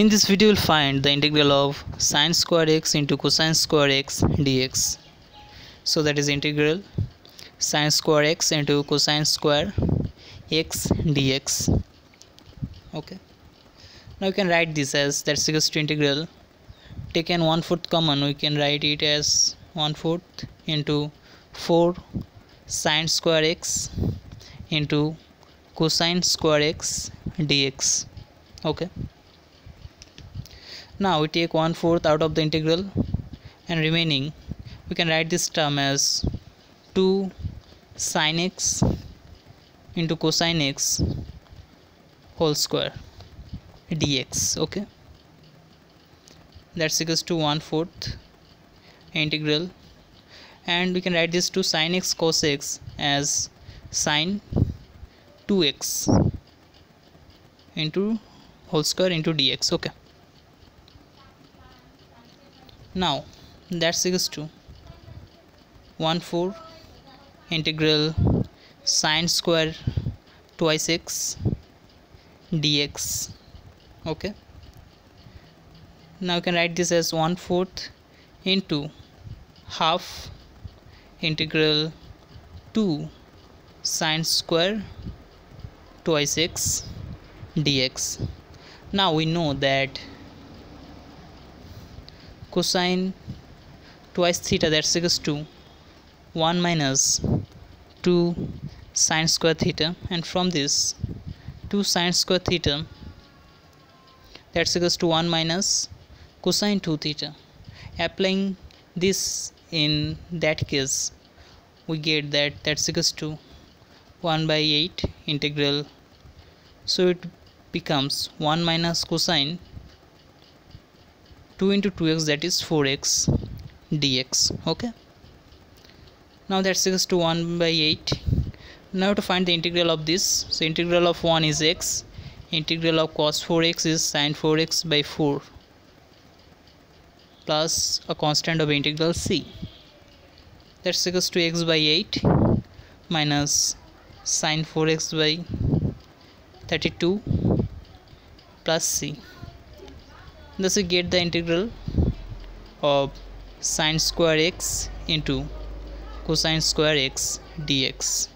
In this video, you'll find the integral of sine square x into cosine square x dx. So that is integral sine square x into cosine square x dx. Okay. Now we can write this as that's equals to integral. Taken one fourth common, we can write it as one fourth into four sine square x into cosine square x dx. Okay now we take one fourth out of the integral and remaining we can write this term as 2 sine x into cosine x whole square dx okay? That's equals to one fourth integral. And we can write this to sine x cos x as sine 2x into whole square into dx okay now that's equals to 1 4 integral sine square twice x dx. Okay. Now you can write this as 1 fourth into half integral 2 sine square twice x dx. Now we know that cosine twice theta that's equals to 1 minus 2 sine square theta and from this 2 sine square theta that's equals to 1 minus cosine 2 theta. Applying this in that case we get that that's equals to 1 by 8 integral. So it becomes 1 minus cosine 2 into 2x that is 4x dx okay? Now that's equals to 1 by 8 now to find the integral of this. So integral of 1 is x integral of cos 4x is sine 4x by 4 plus a constant of integral c. That's equals to x by 8 minus sine 4x by 32 plus c thus we get the integral of sine square x into cosine square x dx